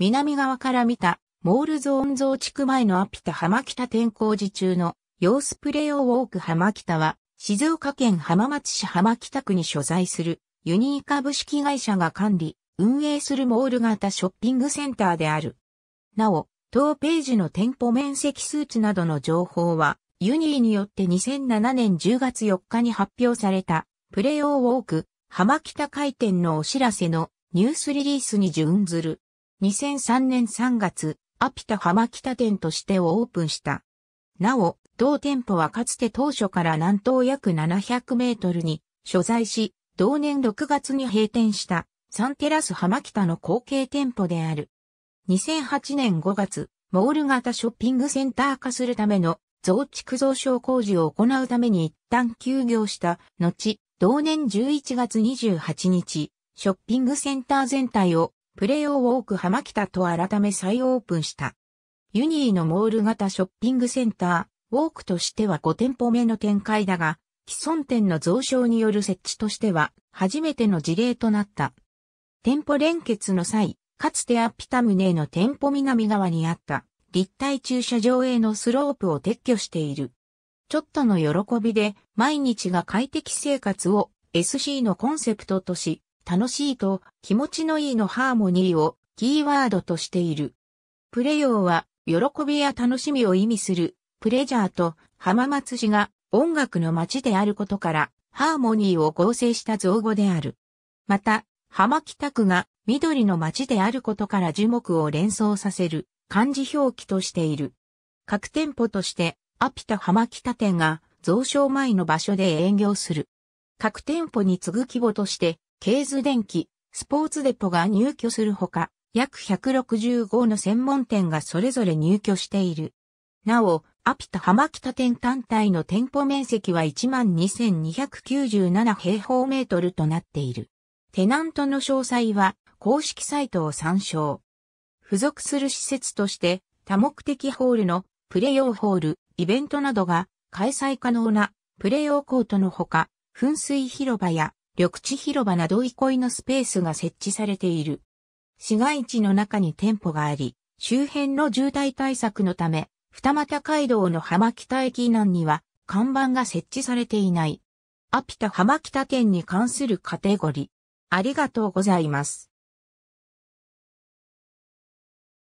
南側から見た、モールゾーン増築前のアピタ浜北天工事中の様子プレオウォーク浜北は、静岡県浜松市浜北区に所在するユニー株式会社が管理、運営するモール型ショッピングセンターである。なお、当ページの店舗面積数値などの情報は、ユニーによって2007年10月4日に発表された、プレオウォーク、浜北開店のお知らせのニュースリリースに準ずる。2003年3月、アピタ浜北店としてオープンした。なお、同店舗はかつて当初から南東約700メートルに所在し、同年6月に閉店したサンテラス浜北の後継店舗である。2008年5月、モール型ショッピングセンター化するための増築増床工事を行うために一旦休業した後、同年11月28日、ショッピングセンター全体をプレイオーウォーク浜北と改め再オープンした。ユニーのモール型ショッピングセンター、ウォークとしては5店舗目の展開だが、既存店の増床による設置としては初めての事例となった。店舗連結の際、かつてアピタムネの店舗南側にあった立体駐車場へのスロープを撤去している。ちょっとの喜びで毎日が快適生活を SC のコンセプトとし、楽しいと気持ちのいいのハーモニーをキーワードとしている。プレヨーは喜びや楽しみを意味するプレジャーと浜松市が音楽の街であることからハーモニーを合成した造語である。また、浜北区が緑の街であることから樹木を連想させる漢字表記としている。各店舗としてアピタ浜北店が増床前の場所で営業する。各店舗に次ぐ規模としてケーズ電機、スポーツデポが入居するほか、約165の専門店がそれぞれ入居している。なお、アピタ浜北店単体の店舗面積は12,297平方メートルとなっている。テナントの詳細は公式サイトを参照。付属する施設として多目的ホールのプレ用ホール、イベントなどが開催可能なプレ用コートのほか、噴水広場や緑地広場など憩いのスペースが設置されている。市街地の中に店舗があり、周辺の渋滞対策のため、二股街道の浜北駅南には看板が設置されていない。アピタ浜北店に関するカテゴリー。ありがとうございます。